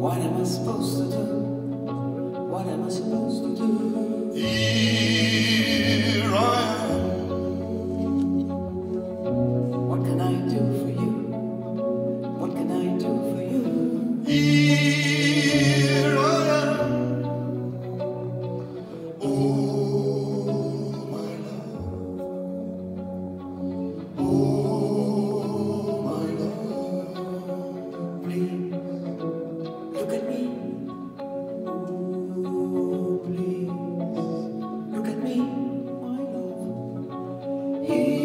What am I supposed to do? What am I supposed to do? Here I am. What can I do for you? What can I do for you? Here He